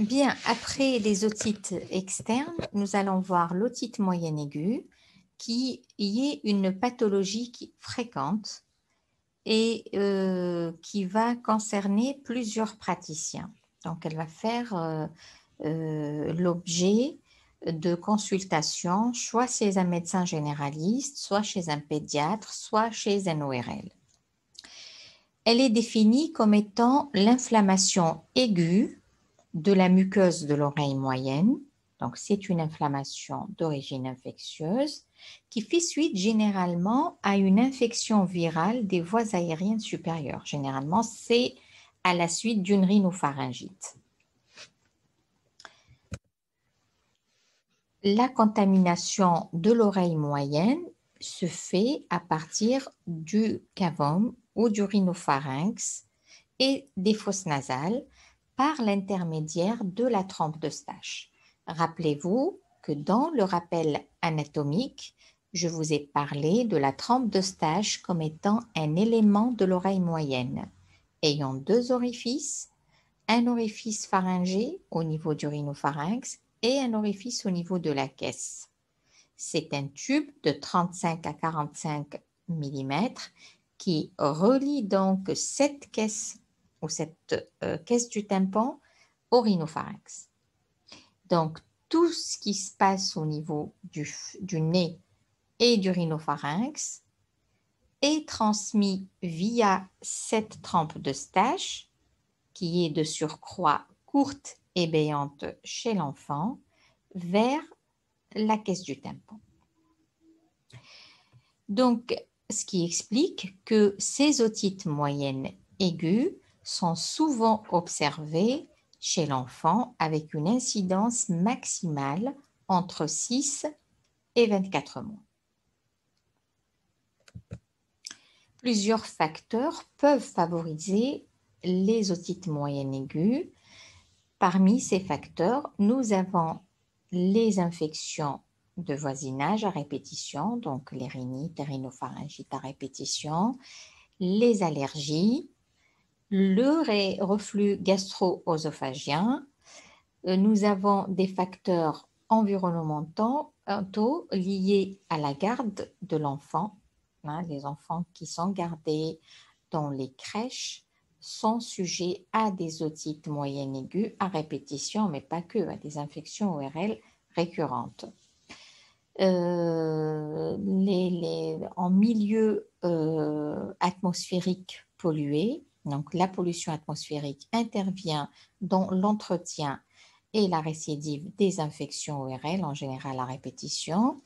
Bien, après les otites externes, nous allons voir l'otite moyenne aiguë, qui est une pathologie fréquente et euh, qui va concerner plusieurs praticiens. Donc, elle va faire euh, euh, l'objet de consultations, soit chez un médecin généraliste, soit chez un pédiatre, soit chez un ORL. Elle est définie comme étant l'inflammation aiguë de la muqueuse de l'oreille moyenne. Donc, c'est une inflammation d'origine infectieuse qui fait suite généralement à une infection virale des voies aériennes supérieures. Généralement, c'est à la suite d'une rhinopharyngite. La contamination de l'oreille moyenne se fait à partir du cavum ou du rhinopharynx et des fosses nasales l'intermédiaire de la trompe de Stache. Rappelez-vous que dans le rappel anatomique, je vous ai parlé de la trempe de Stache comme étant un élément de l'oreille moyenne, ayant deux orifices, un orifice pharyngé au niveau du rhinopharynx et un orifice au niveau de la caisse. C'est un tube de 35 à 45 mm qui relie donc cette caisse ou cette euh, caisse du tympan au rhinopharynx. Donc, tout ce qui se passe au niveau du, du nez et du rhinopharynx est transmis via cette trempe de stache qui est de surcroît courte et béante chez l'enfant vers la caisse du tympan. Donc, ce qui explique que ces otites moyennes aiguës sont souvent observées chez l'enfant avec une incidence maximale entre 6 et 24 mois. Plusieurs facteurs peuvent favoriser les otites moyennes aiguës. Parmi ces facteurs, nous avons les infections de voisinage à répétition, donc les rhinites, rhinopharyngites à répétition, les allergies, le reflux gastro-œsophagien. Euh, nous avons des facteurs environnementaux liés à la garde de l'enfant. Hein, les enfants qui sont gardés dans les crèches sont sujets à des otites moyennes aiguës à répétition, mais pas que, à des infections ORL récurrentes. Euh, en milieu euh, atmosphérique pollué, donc la pollution atmosphérique intervient dans l'entretien et la récidive des infections ORL, en général à répétition.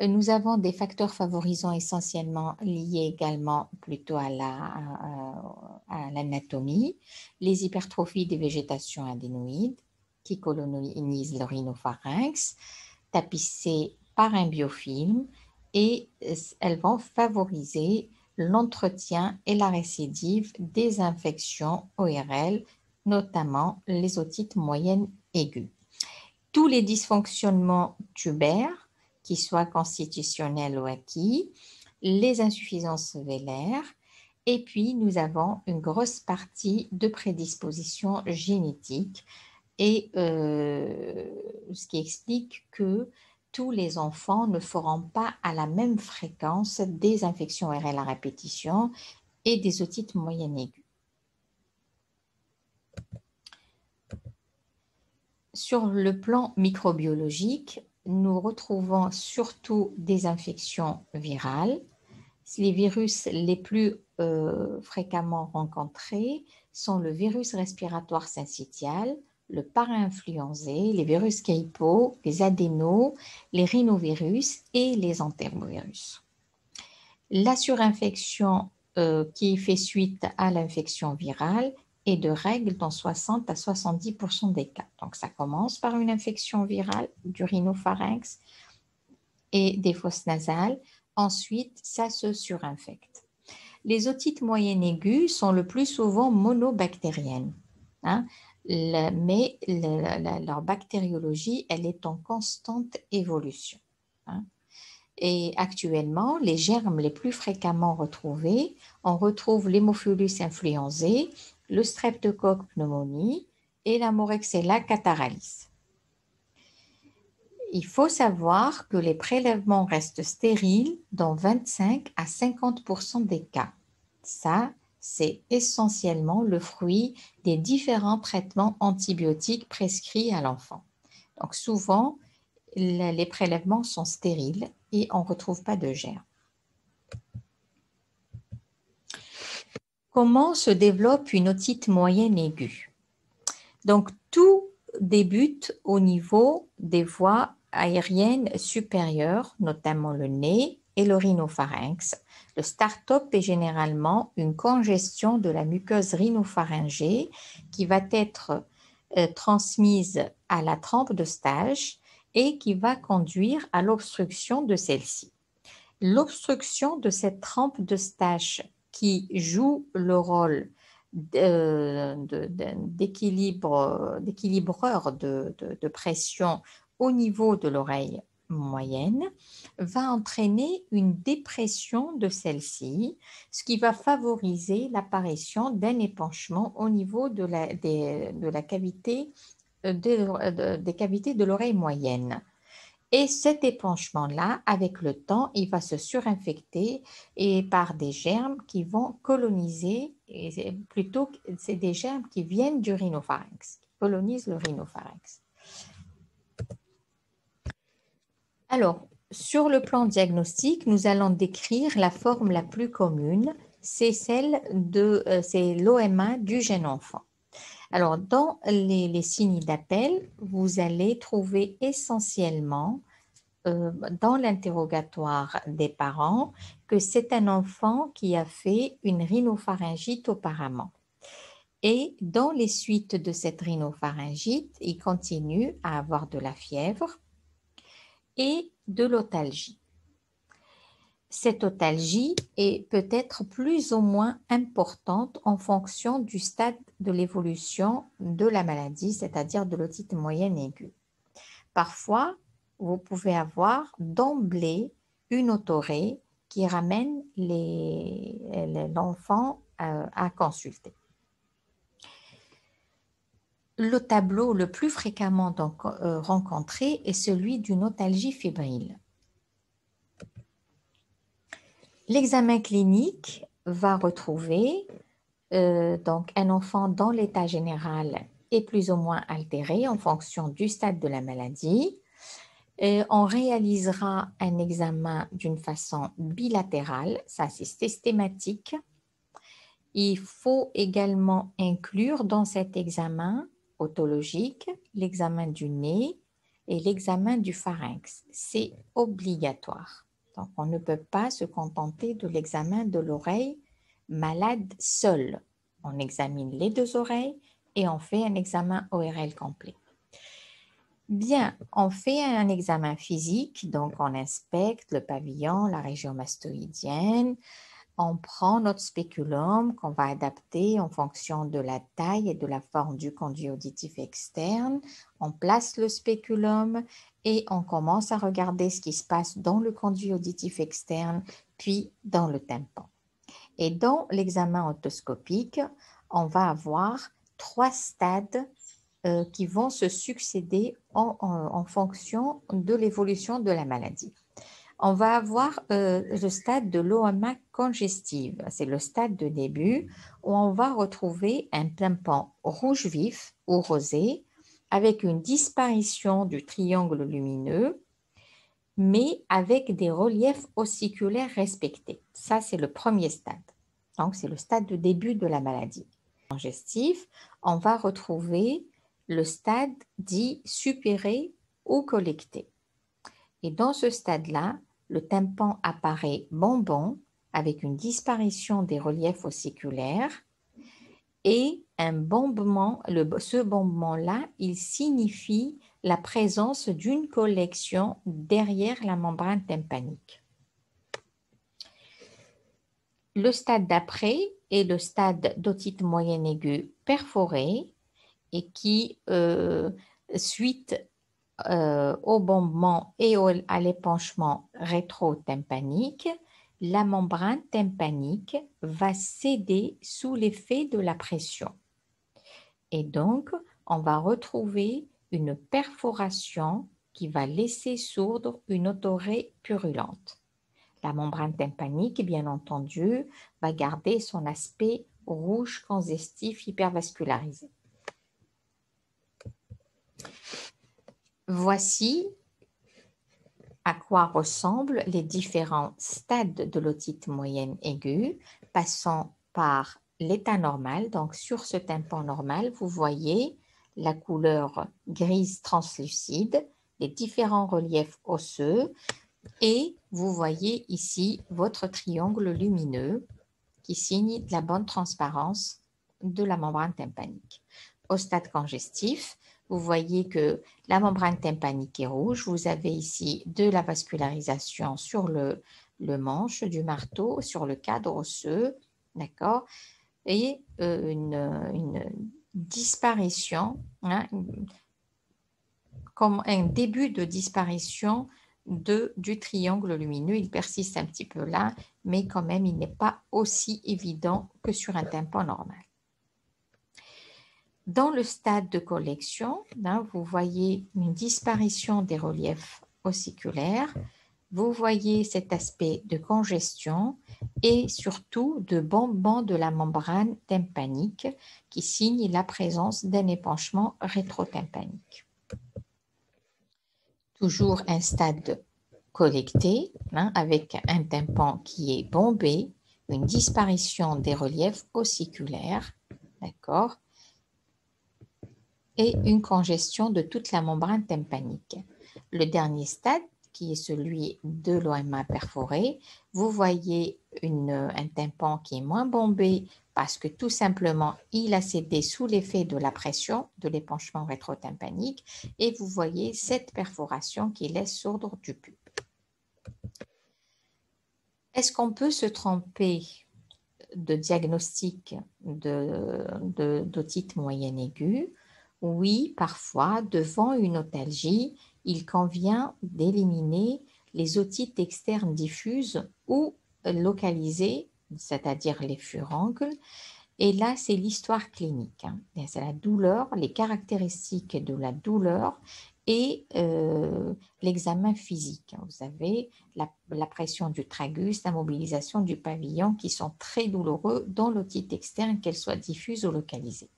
Nous avons des facteurs favorisants essentiellement liés également plutôt à l'anatomie, les hypertrophies des végétations adénoïdes qui colonisent le rhinopharynx, tapissées par un biofilm et elles vont favoriser l'entretien et la récidive des infections ORL, notamment les otites moyennes aiguës. Tous les dysfonctionnements tubaires, qu'ils soient constitutionnels ou acquis, les insuffisances vélaires, et puis nous avons une grosse partie de prédisposition génétique, et euh, ce qui explique que tous les enfants ne feront pas à la même fréquence des infections ORL à répétition et des otites moyennes aiguës. Sur le plan microbiologique, nous retrouvons surtout des infections virales. Les virus les plus euh, fréquemment rencontrés sont le virus respiratoire syncytial, le para-influenzé, les virus CAIPO, les adénos, les rhinovirus et les enterovirus. La surinfection euh, qui fait suite à l'infection virale est de règle dans 60 à 70 des cas. Donc ça commence par une infection virale du rhinopharynx et des fosses nasales. Ensuite, ça se surinfecte. Les otites moyennes aiguës sont le plus souvent monobactériennes. Hein mais leur bactériologie, elle est en constante évolution. Hein. Et actuellement, les germes les plus fréquemment retrouvés, on retrouve l'hémophilus influenzé, le streptocoque pneumonie et la Morexella cataralis. Il faut savoir que les prélèvements restent stériles dans 25 à 50% des cas. Ça, c'est essentiellement le fruit des différents traitements antibiotiques prescrits à l'enfant. Donc souvent, les prélèvements sont stériles et on ne retrouve pas de germes. Comment se développe une otite moyenne aiguë? Donc tout débute au niveau des voies aériennes supérieures, notamment le nez et le rhinopharynx. Le start-up est généralement une congestion de la muqueuse rhinopharyngée qui va être euh, transmise à la trempe de stage et qui va conduire à l'obstruction de celle-ci. L'obstruction de cette trempe de stage qui joue le rôle d'équilibreur de, pression au niveau de l'oreille moyenne va entraîner une dépression de celle-ci, ce qui va favoriser l'apparition d'un épanchement au niveau de la, de la cavité euh, des cavités de l'oreille moyenne. Et cet épanchement-là, avec le temps, il va se surinfecter et par des germes qui vont coloniser, plutôt c'est des germes qui viennent du rhinopharynx, qui colonisent le rhinopharynx. Alors, sur le plan diagnostique, nous allons décrire la forme la plus commune, c'est celle de euh, l'OMA du jeune enfant. Alors, dans les, signes d'appel, vous allez trouver essentiellement euh, dans l'interrogatoire des parents que c'est un enfant qui a fait une rhinopharyngite auparavant. Et dans les suites de cette rhinopharyngite, il continue à avoir de la fièvre et de l'otalgie. Cette otalgie est peut-être plus ou moins importante en fonction du stade de l'évolution de la maladie, c'est-à-dire de l'otite moyenne aiguë. Parfois, vous pouvez avoir d'emblée une autorée qui ramène l'enfant euh, à consulter. Le tableau le plus fréquemment euh, rencontré est celui d'une otalgie fébrile. L'examen clinique va retrouver euh, donc un enfant dans l'état général est plus ou moins altéré en fonction du stade de la maladie. on réalisera un examen d'une façon bilatérale, ça c'est systématique. Il faut également inclure dans cet examen otologique l'examen du nez et l'examen du pharynx. C'est obligatoire. Donc, on ne peut pas se contenter de l'examen de l'oreille malade seule. On examine les deux oreilles et on fait un examen ORL complet. Bien, on fait un examen physique, donc on inspecte le pavillon, la région mastoïdienne, on prend notre spéculum qu'on va adapter en fonction de la taille et de la forme du conduit auditif externe. On place le spéculum et on commence à regarder ce qui se passe dans le conduit auditif externe, puis dans le tympan. Et dans l'examen otoscopique, on va avoir trois stades euh, qui vont se succéder en fonction de l'évolution de la maladie on va avoir euh, le stade de l'OMA congestive. C'est le stade de début où on va retrouver un tympan rouge vif ou rosé avec une disparition du triangle lumineux, mais avec des reliefs ossiculaires respectés. Ça, c'est le premier stade. Donc, c'est le stade de début de la maladie. Congestif, on va retrouver le stade dit supéré ou collecté. Et dans ce stade-là, le tympan apparaît bonbon avec une disparition des reliefs ossiculaires et un bombement, ce bombement-là, il signifie la présence d'une collection derrière la membrane tympanique. Le stade d'après est le stade d'otite moyenne aiguë perforée et qui, euh, suite euh, au bombement et à l'épanchement rétro-tympanique, la membrane tympanique va céder sous l'effet de la pression. Et donc, on va retrouver une perforation qui va laisser sourdre une otorée purulente. La membrane tympanique, bien entendu, va garder son aspect rouge congestif hypervascularisé. Voici à quoi ressemblent les différents stades de l'otite moyenne aiguë, passant par l'état normal. Donc, sur ce tympan normal, vous voyez la couleur grise translucide, les différents reliefs osseux, et vous voyez ici votre triangle lumineux qui signe la bonne transparence de la membrane tympanique. Au stade congestif, vous voyez que la membrane tympanique est rouge. Vous avez ici de la vascularisation sur le, manche du marteau, sur le cadre osseux, d'accord? Et euh, une, disparition, hein, comme un début de disparition de, du triangle lumineux. Il persiste un petit peu là, mais quand même, il n'est pas aussi évident que sur un tympan normal. Dans le stade de collection, hein, vous voyez une disparition des reliefs ossiculaires, vous voyez cet aspect de congestion et surtout de bombement de la membrane tympanique qui signe la présence d'un épanchement rétrotympanique. Toujours un stade collecté hein, avec un tympan qui est bombé, une disparition des reliefs ossiculaires, d'accord et une congestion de toute la membrane tympanique. Le dernier stade, qui est celui de l'OMA perforé, vous voyez un tympan qui est moins bombé parce que tout simplement il a cédé sous l'effet de la pression de l'épanchement rétrotympanique et vous voyez cette perforation qui laisse sourdre du pub. Est-ce qu'on peut se tromper de diagnostic d'otite de, moyenne aiguë oui, parfois, devant une otalgie, il convient d'éliminer les otites externes diffuses ou localisées, c'est-à-dire les furoncles. Et là, c'est l'histoire clinique. Hein. C'est la douleur, les caractéristiques de la douleur et euh, l'examen physique. Vous avez la, la, pression du tragus, la mobilisation du pavillon qui sont très douloureux dans l'otite externe, qu'elle soit diffuse ou localisée.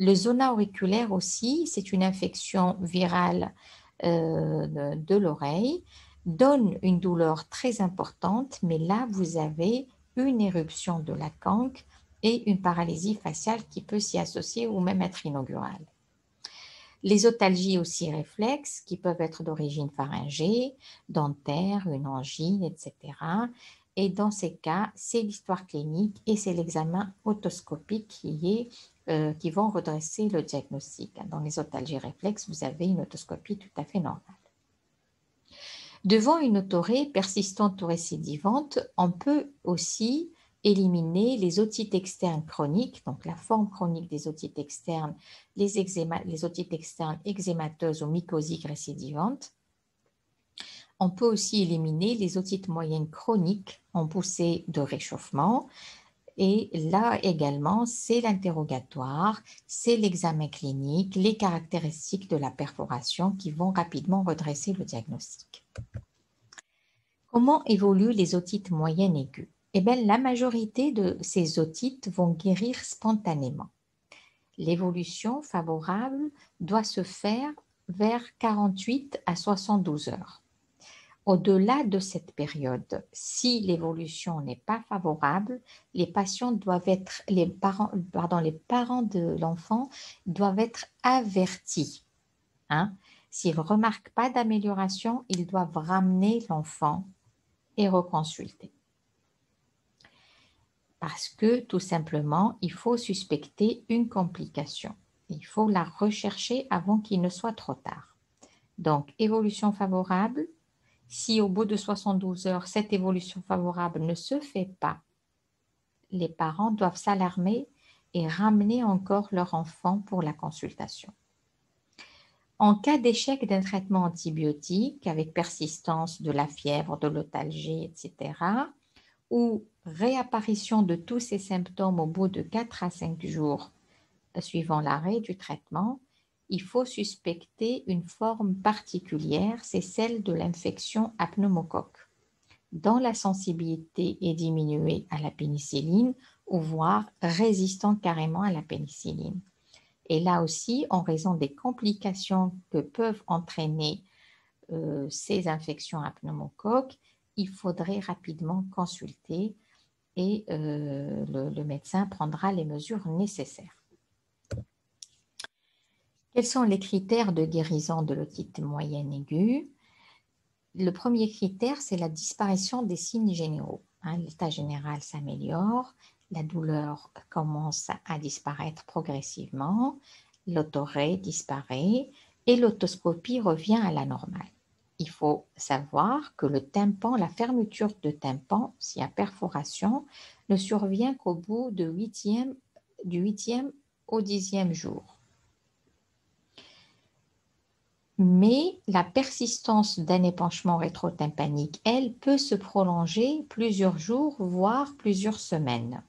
Le zona auriculaire aussi, c'est une infection virale euh, de, l'oreille, donne une douleur très importante, mais là, vous avez une éruption de la canque et une paralysie faciale qui peut s'y associer ou même être inaugurale. Les otalgies aussi réflexes qui peuvent être d'origine pharyngée, dentaire, une angine, etc. Et dans ces cas, c'est l'histoire clinique et c'est l'examen otoscopique qui est euh, qui vont redresser le diagnostic. Dans les otalgies réflexes, vous avez une otoscopie tout à fait normale. Devant une otorée persistante ou récidivante, on peut aussi éliminer les otites externes chroniques, donc la forme chronique des otites externes, les, les otites externes eczémateuses ou mycosiques récidivantes. On peut aussi éliminer les otites moyennes chroniques en poussée de réchauffement, et là également, c'est l'interrogatoire, c'est l'examen clinique, les caractéristiques de la perforation qui vont rapidement redresser le diagnostic. Comment évoluent les otites moyennes aiguës? Eh bien, la majorité de ces otites vont guérir spontanément. L'évolution favorable doit se faire vers 48 à 72 heures. Au-delà de cette période, si l'évolution n'est pas favorable, les patients doivent être, les parents, pardon, les parents de l'enfant doivent être avertis. Hein? S'ils ne remarquent pas d'amélioration, ils doivent ramener l'enfant et reconsulter. Parce que tout simplement, il faut suspecter une complication. Il faut la rechercher avant qu'il ne soit trop tard. Donc, évolution favorable, si au bout de 72 heures, cette évolution favorable ne se fait pas, les parents doivent s'alarmer et ramener encore leur enfant pour la consultation. En cas d'échec d'un traitement antibiotique avec persistance de la fièvre, de l'otalgie, etc., ou réapparition de tous ces symptômes au bout de 4 à 5 jours suivant l'arrêt du traitement, il faut suspecter une forme particulière, c'est celle de l'infection à pneumocoque, dont la sensibilité est diminuée à la pénicilline ou voire résistant carrément à la pénicilline. Et là aussi, en raison des complications que peuvent entraîner euh, ces infections à pneumocoque, il faudrait rapidement consulter et euh, le, médecin prendra les mesures nécessaires. Quels sont les critères de guérison de l'otite moyenne aiguë? Le premier critère, c'est la disparition des signes généraux. Hein. L'état général s'améliore, la douleur commence à disparaître progressivement, l'autoré disparaît et l'autoscopie revient à la normale. Il faut savoir que le tympan, la fermeture de tympan, s'il y a perforation, ne survient qu'au bout du huitième au dixième jour mais la persistance d'un épanchement rétrotympanique, elle, peut se prolonger plusieurs jours, voire plusieurs semaines,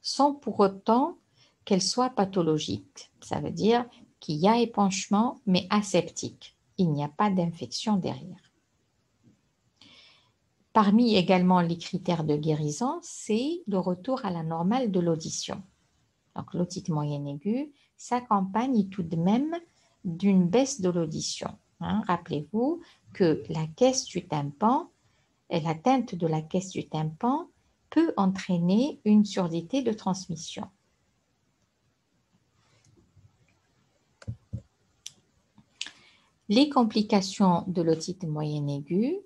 sans pour autant qu'elle soit pathologique. Ça veut dire qu'il y a épanchement, mais aseptique. Il n'y a pas d'infection derrière. Parmi également les critères de guérison, c'est le retour à la normale de l'audition. Donc l'otite moyenne aiguë s'accompagne tout de même d'une baisse de l'audition. Hein. Rappelez-vous que la caisse du tympan, l'atteinte de la caisse du tympan peut entraîner une surdité de transmission. Les complications de l'otite moyenne aiguë,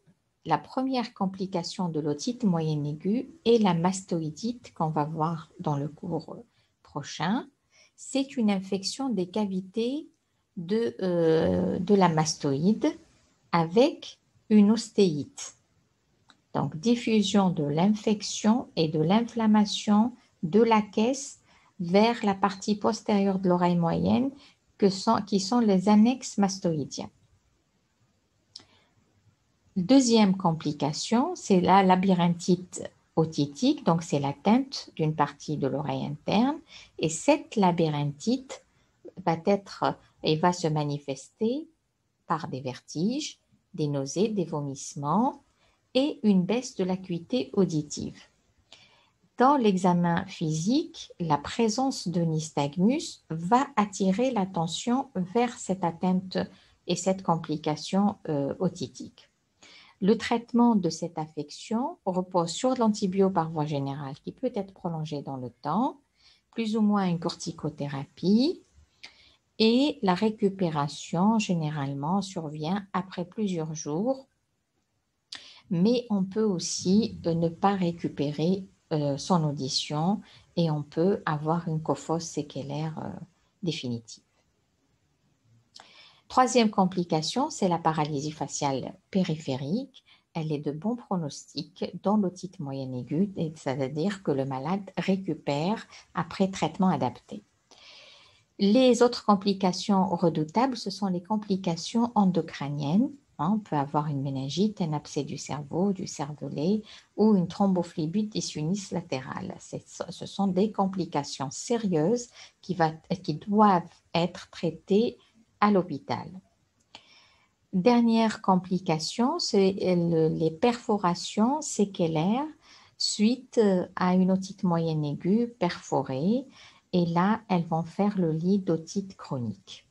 la première complication de l'otite moyenne aiguë est la mastoïdite qu'on va voir dans le cours prochain. C'est une infection des cavités de, euh, de la mastoïde avec une ostéite. Donc, diffusion de l'infection et de l'inflammation de la caisse vers la partie postérieure de l'oreille moyenne qui sont les annexes mastoïdiens. Deuxième complication, c'est la labyrinthite otitique, donc c'est l'atteinte d'une partie de l'oreille interne. Et cette labyrinthite va être et va se manifester par des vertiges, des nausées, des vomissements et une baisse de l'acuité auditive. Dans l'examen physique, la présence de nystagmus va attirer l'attention vers cette atteinte et cette complication euh, otitique. Le traitement de cette affection repose sur l'antibio par voie générale qui peut être prolongé dans le temps, plus ou moins une corticothérapie, et la récupération généralement survient après plusieurs jours, mais on peut aussi euh, ne pas récupérer euh, son audition et on peut avoir une cophose séquelaire euh, définitive. Troisième complication, c'est la paralysie faciale périphérique. Elle est de bon pronostic dans l'otite moyenne aiguë, c'est-à-dire que le malade récupère après traitement adapté. Les autres complications redoutables, ce sont les complications endocraniennes. Hein, on peut avoir une méningite, un abcès du cerveau, du cervelet ou une thrombophlébite dissunis latérale. Ce sont des complications sérieuses qui, doivent être traitées à l'hôpital. Dernière complication, c'est les perforations séquelaires suite à une otite moyenne aiguë perforée et là, elles vont faire le lit d'otite chronique.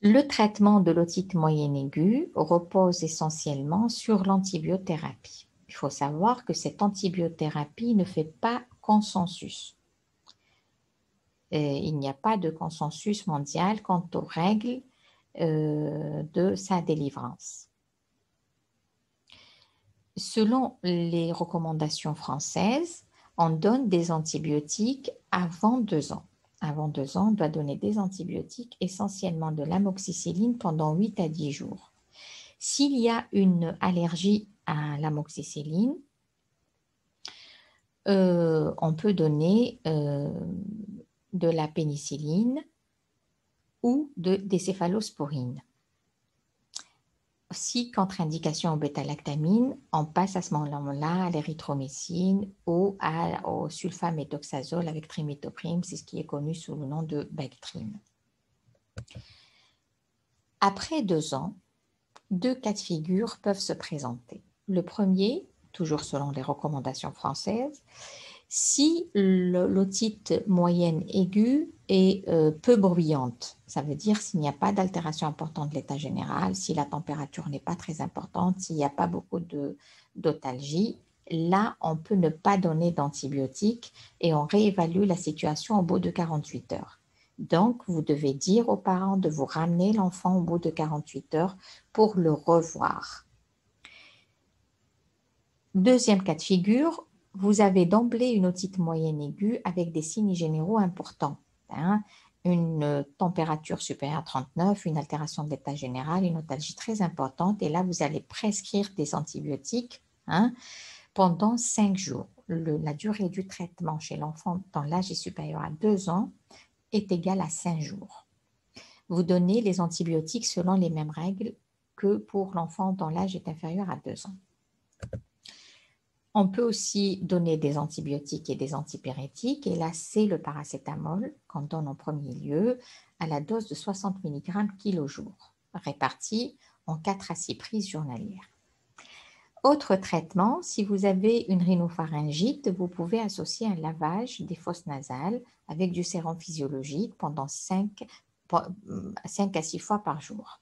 Le traitement de l'otite moyenne aiguë repose essentiellement sur l'antibiothérapie. Il faut savoir que cette antibiothérapie ne fait pas consensus. il n'y a pas de consensus mondial quant aux règles euh, de sa délivrance. Selon les recommandations françaises, on donne des antibiotiques avant deux ans. Avant deux ans, on doit donner des antibiotiques, essentiellement de l'amoxicilline, pendant 8 à 10 jours. S'il y a une allergie à l'amoxicilline, euh, on peut donner euh, de la pénicilline ou de, des céphalosporines. Si contre-indication au bêta-lactamine, on passe à ce moment-là à l'érythromycine ou au sulfaméthoxazole avec trimethoprim, c'est ce qui est connu sous le nom de Bactrim. Après deux ans, deux cas de figure peuvent se présenter. Le premier, toujours selon les recommandations françaises, si l'otite moyenne aiguë est euh, peu bruyante, ça veut dire s'il n'y a pas d'altération importante de l'état général, si la température n'est pas très importante, s'il n'y a pas beaucoup d'otalgie, là, on peut ne pas donner d'antibiotiques et on réévalue la situation au bout de 48 heures. Donc, vous devez dire aux parents de vous ramener l'enfant au bout de 48 heures pour le revoir. Deuxième cas de figure, vous avez d'emblée une otite moyenne aiguë avec des signes généraux importants. Hein. une température supérieure à 39, une altération de l'état général, une otalgie très importante. Et là, vous allez prescrire des antibiotiques hein, pendant 5 jours. la durée du traitement chez l'enfant dans l'âge supérieur à 2 ans est égale à 5 jours. Vous donnez les antibiotiques selon les mêmes règles que pour l'enfant dont l'âge est inférieur à 2 ans. On peut aussi donner des antibiotiques et des antipyrétiques, et là, c'est le paracétamol qu'on donne en premier lieu à la dose de 60 mg kg répartie en 4 à 6 prises journalières. Autre traitement, si vous avez une rhinopharyngite, vous pouvez associer un lavage des fosses nasales avec du sérum physiologique pendant 5 à 6 fois par jour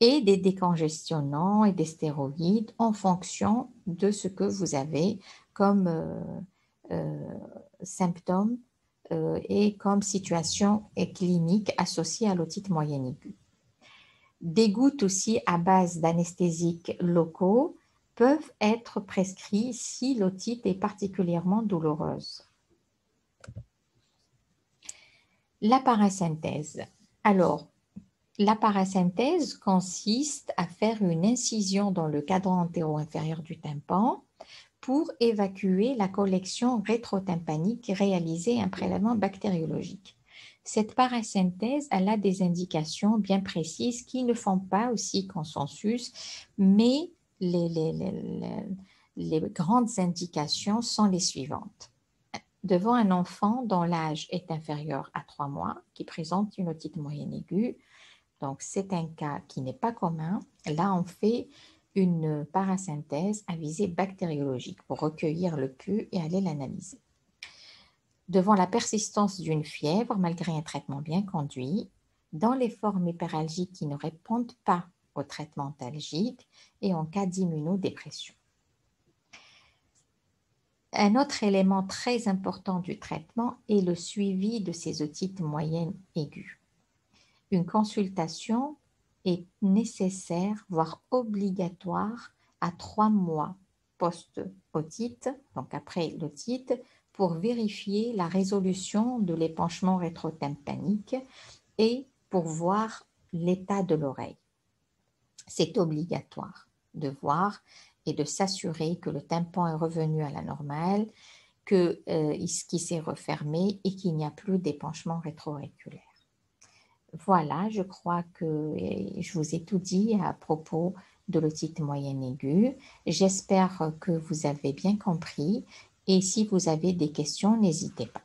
et des décongestionnants et des stéroïdes en fonction de ce que vous avez comme euh, euh, symptômes euh, et comme situation clinique associée à l'otite moyenne aiguë. Des gouttes aussi à base d'anesthésiques locaux peuvent être prescrits si l'otite est particulièrement douloureuse. La parasynthèse. Alors, la parasynthèse consiste à faire une incision dans le cadran antéro-inférieur du tympan pour évacuer la collection rétrotympanique et réaliser un prélèvement bactériologique. Cette parasynthèse, a des indications bien précises qui ne font pas aussi consensus, mais les, les grandes indications sont les suivantes. Devant un enfant dont l'âge est inférieur à 3 mois, qui présente une otite moyenne aiguë, donc, c'est un cas qui n'est pas commun. Là, on fait une parasynthèse à visée bactériologique pour recueillir le pu et aller l'analyser. Devant la persistance d'une fièvre, malgré un traitement bien conduit, dans les formes hyperalgiques qui ne répondent pas au traitement algique et en cas d'immunodépression. Un autre élément très important du traitement est le suivi de ces otites moyennes aiguës une consultation est nécessaire, voire obligatoire, à trois mois post-otite, donc après l'otite, pour vérifier la résolution de l'épanchement rétrotympanique et pour voir l'état de l'oreille. C'est obligatoire de voir et de s'assurer que le tympan est revenu à la normale, que euh, s'est refermé et qu'il n'y a plus d'épanchement rétroauriculaire. Voilà, je crois que je vous ai tout dit à propos de l'otite moyenne aiguë. J'espère que vous avez bien compris et si vous avez des questions, n'hésitez pas.